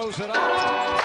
throws it up.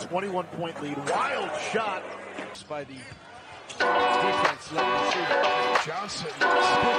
21 point lead. Wild shot by the defense. Johnson.